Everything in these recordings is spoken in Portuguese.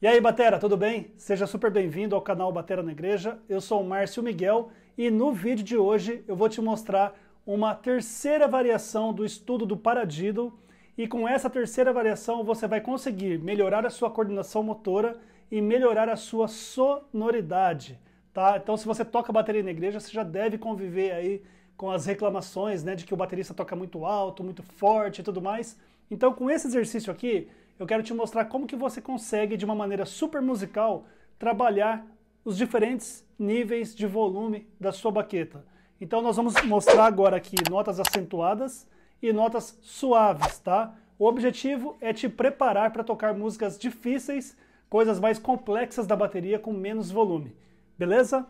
E aí, Batera, tudo bem? Seja super bem-vindo ao canal Batera na Igreja. Eu sou o Márcio Miguel e no vídeo de hoje eu vou te mostrar uma terceira variação do estudo do paradiddle e com essa terceira variação você vai conseguir melhorar a sua coordenação motora e melhorar a sua sonoridade, tá? Então se você toca bateria na igreja, você já deve conviver aí com as reclamações, né, de que o baterista toca muito alto, muito forte e tudo mais. Então com esse exercício aqui, eu quero te mostrar como que você consegue, de uma maneira super musical, trabalhar os diferentes níveis de volume da sua baqueta. Então nós vamos mostrar agora aqui notas acentuadas e notas suaves, tá? O objetivo é te preparar para tocar músicas difíceis, coisas mais complexas da bateria com menos volume. Beleza?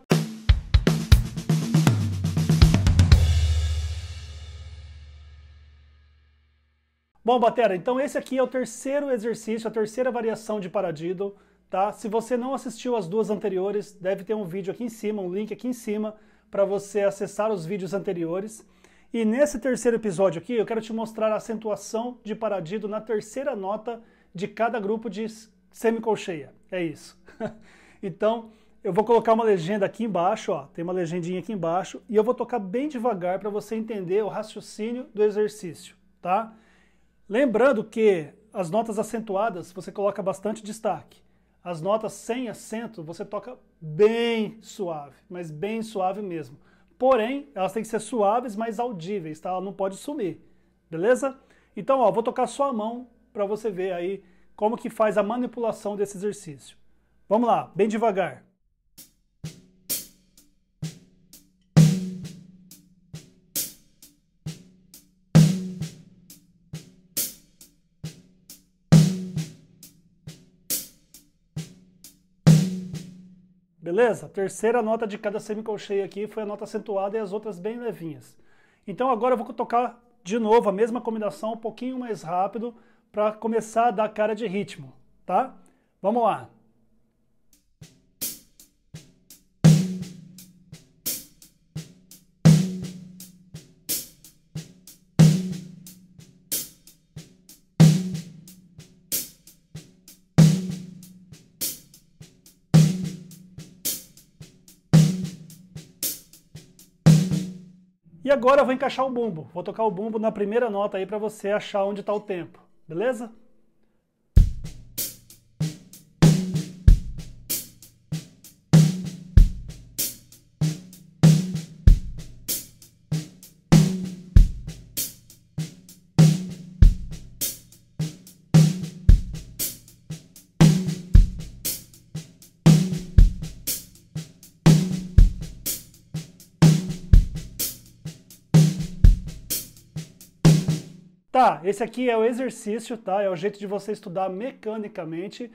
Bom, Batera, então esse aqui é o terceiro exercício, a terceira variação de paradiddle, tá? Se você não assistiu as duas anteriores, deve ter um vídeo aqui em cima, um link aqui em cima, para você acessar os vídeos anteriores. E nesse terceiro episódio aqui, eu quero te mostrar a acentuação de paradiddle na terceira nota de cada grupo de semicolcheia. É isso. então, eu vou colocar uma legenda aqui embaixo, ó, tem uma legendinha aqui embaixo, e eu vou tocar bem devagar para você entender o raciocínio do exercício, tá? Lembrando que as notas acentuadas você coloca bastante destaque. As notas sem acento você toca bem suave, mas bem suave mesmo. Porém, elas têm que ser suaves, mas audíveis, tá? Ela não pode sumir, beleza? Então, ó, vou tocar só a mão para você ver aí como que faz a manipulação desse exercício. Vamos lá, bem devagar. Beleza? Terceira nota de cada semicolcheia aqui foi a nota acentuada e as outras bem levinhas. Então agora eu vou tocar de novo a mesma combinação um pouquinho mais rápido para começar a dar cara de ritmo, tá? Vamos lá. E agora eu vou encaixar o bumbo. Vou tocar o bumbo na primeira nota aí para você achar onde está o tempo. Beleza? Tá, esse aqui é o exercício, tá? É o jeito de você estudar mecanicamente.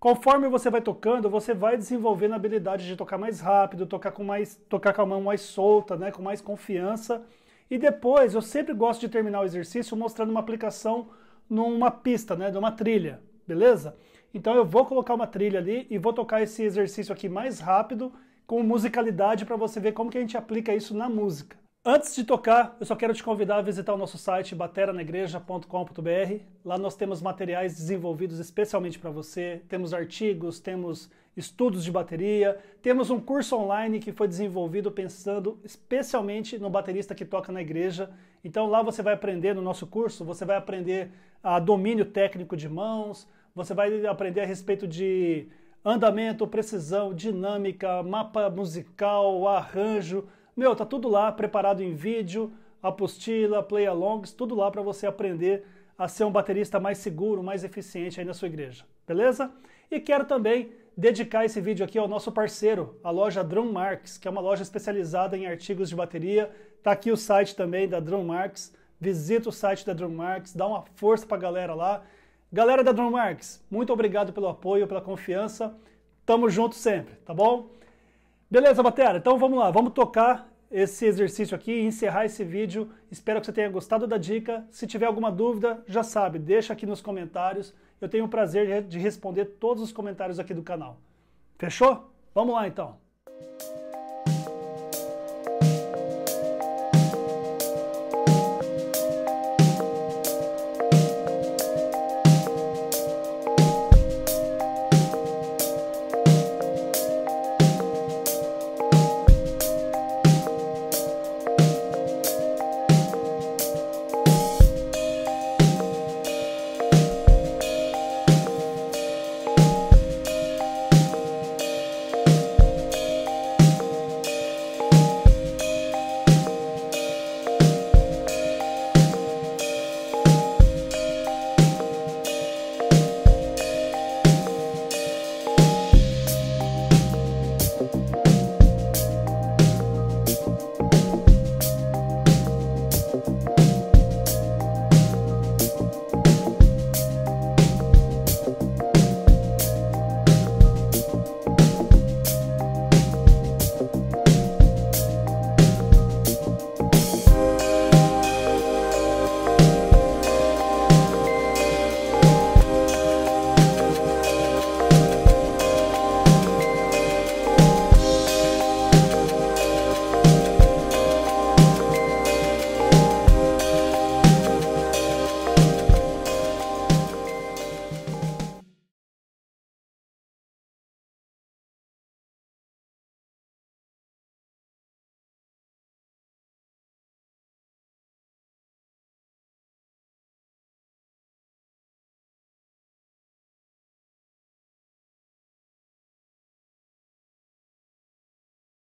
Conforme você vai tocando, você vai desenvolvendo a habilidade de tocar mais rápido, tocar com mais, tocar com a mão mais solta, né, com mais confiança. E depois, eu sempre gosto de terminar o exercício mostrando uma aplicação numa pista, né, numa trilha, beleza? Então eu vou colocar uma trilha ali e vou tocar esse exercício aqui mais rápido, com musicalidade para você ver como que a gente aplica isso na música. Antes de tocar, eu só quero te convidar a visitar o nosso site bateranegreja.com.br. Lá nós temos materiais desenvolvidos especialmente para você, temos artigos, temos estudos de bateria, temos um curso online que foi desenvolvido pensando especialmente no baterista que toca na igreja. Então lá você vai aprender no nosso curso, você vai aprender a domínio técnico de mãos, você vai aprender a respeito de andamento, precisão, dinâmica, mapa musical, arranjo, meu, tá tudo lá preparado em vídeo, apostila, play-alongs, tudo lá para você aprender a ser um baterista mais seguro, mais eficiente aí na sua igreja, beleza? E quero também dedicar esse vídeo aqui ao nosso parceiro, a loja Drum Marks, que é uma loja especializada em artigos de bateria. Tá aqui o site também da Drum Marks. Visita o site da Drum Marks, dá uma força pra galera lá. Galera da Drum Marks, muito obrigado pelo apoio, pela confiança. Tamo junto sempre, tá bom? Beleza, batera? Então vamos lá, vamos tocar esse exercício aqui e encerrar esse vídeo. Espero que você tenha gostado da dica. Se tiver alguma dúvida, já sabe, deixa aqui nos comentários. Eu tenho o prazer de responder todos os comentários aqui do canal. Fechou? Vamos lá então.